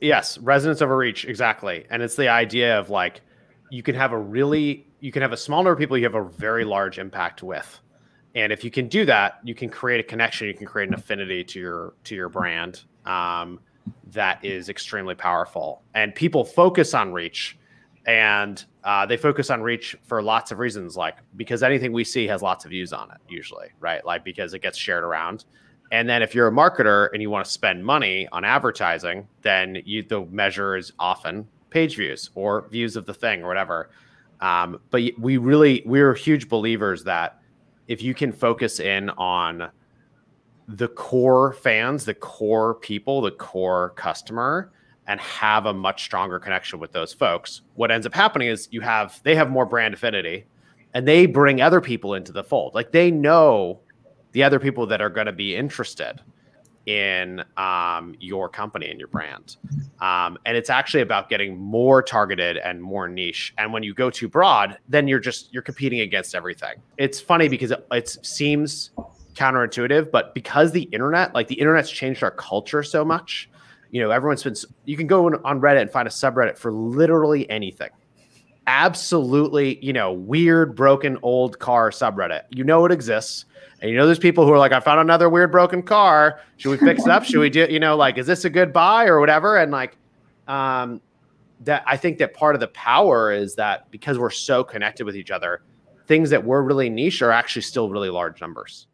Yes, resonance over reach, exactly. And it's the idea of like you can have a really you can have a small number of people you have a very large impact with. And if you can do that, you can create a connection, you can create an affinity to your to your brand um, that is extremely powerful. And people focus on reach and uh, they focus on reach for lots of reasons like because anything we see has lots of views on it usually right like because it gets shared around and then if you're a marketer and you want to spend money on advertising, then you the measure is often page views or views of the thing or whatever. Um, but we really we're huge believers that if you can focus in on the core fans, the core people, the core customer, and have a much stronger connection with those folks, what ends up happening is you have they have more brand affinity and they bring other people into the fold. Like they know the other people that are going to be interested in um, your company and your brand. Um, and it's actually about getting more targeted and more niche. And when you go too broad, then you're just you're competing against everything. It's funny because it, it seems counterintuitive, but because the internet, like the internet's changed our culture so much, you know, everyone's been. You can go on Reddit and find a subreddit for literally anything. Absolutely, you know, weird, broken, old car subreddit. You know it exists and you know, there's people who are like, I found another weird broken car. Should we fix it up? Should we do, you know, like, is this a good buy or whatever? And like, um, that I think that part of the power is that because we're so connected with each other, things that were really niche are actually still really large numbers.